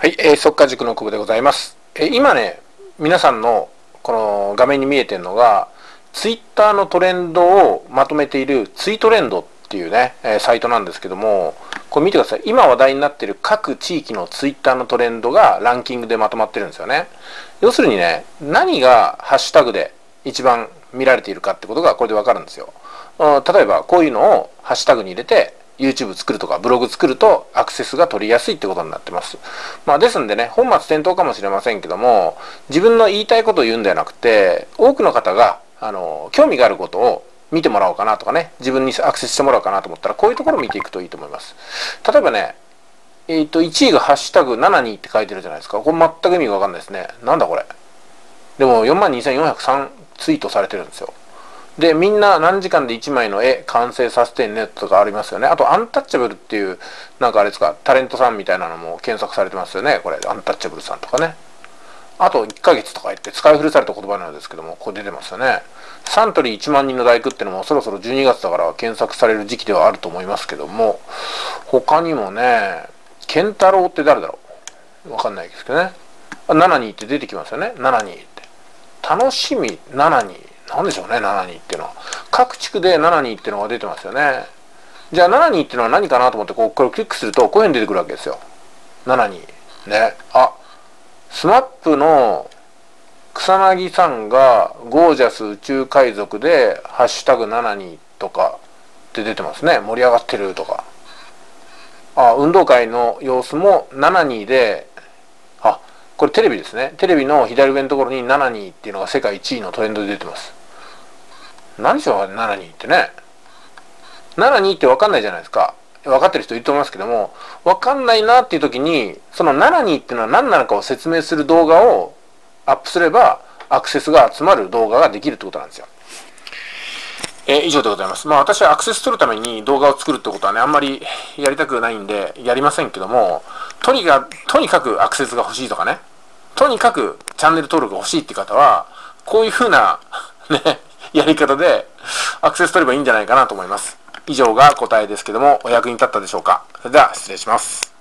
はい、えー、速稼塾の久保でございます。えー、今ね、皆さんのこの画面に見えてるのが、ツイッターのトレンドをまとめているツイトレンドっていうね、えー、サイトなんですけども、これ見てください。今話題になっている各地域のツイッターのトレンドがランキングでまとまってるんですよね。要するにね、何がハッシュタグで一番見られているかってことがこれでわかるんですよ。例えばこういうのをハッシュタグに入れて YouTube 作るとかブログ作るとアクセスが取りやすいってことになってます。まあですんでね、本末転倒かもしれませんけども、自分の言いたいことを言うんではなくて、多くの方が、あの、興味があることを見てもらおうかなとかね、自分にアクセスしてもらおうかなと思ったら、こういうところを見ていくといいと思います。例えばね、えっ、ー、と、1位がハッシュタグ72って書いてるじゃないですか。これ全く意味がわかんないですね。なんだこれ。でも42,403ツイートされてるんですよ。で、みんな何時間で1枚の絵完成させてねとかありますよね。あと、アンタッチャブルっていう、なんかあれですか、タレントさんみたいなのも検索されてますよね。これ、アンタッチャブルさんとかね。あと、1ヶ月とか言って使い古された言葉なんですけども、ここ出てますよね。サントリー1万人の大工ってのもそろそろ12月だから検索される時期ではあると思いますけども、他にもね、ケンタロウって誰だろう？わかんないですけどね。72って出てきますよね。72って。楽しみ72。んでしょうね、72っていうのは。各地区で72っていうのが出てますよね。じゃあ72っていうのは何かなと思って、こう、これをクリックすると、こういうふうに出てくるわけですよ。72。ね。あ、 SMAP の草彅さんがゴージャス宇宙海賊で、ハッシュタグ72とかって出てますね。盛り上がってるとか。あ、運動会の様子も72であ、これテレビですね。テレビの左上のところに72っていうのが世界1位のトレンドで出てます。何しょう72ってね。72って分かんないじゃないですか。分かってる人いると思いますけども分かんないなっていう時にその72っていうのは何なのかを説明する動画をアップすればアクセスが集まる動画ができるってことなんですよ。えー、以上でございます。まあ私はアクセス取るために動画を作るってことはね、あんまりやりたくないんで、やりませんけども、とにかく、とにかくアクセスが欲しいとかね、とにかくチャンネル登録が欲しいって方は、こういうふうな、ね、やり方でアクセス取ればいいんじゃないかなと思います。以上が答えですけども、お役に立ったでしょうかそれでは失礼します。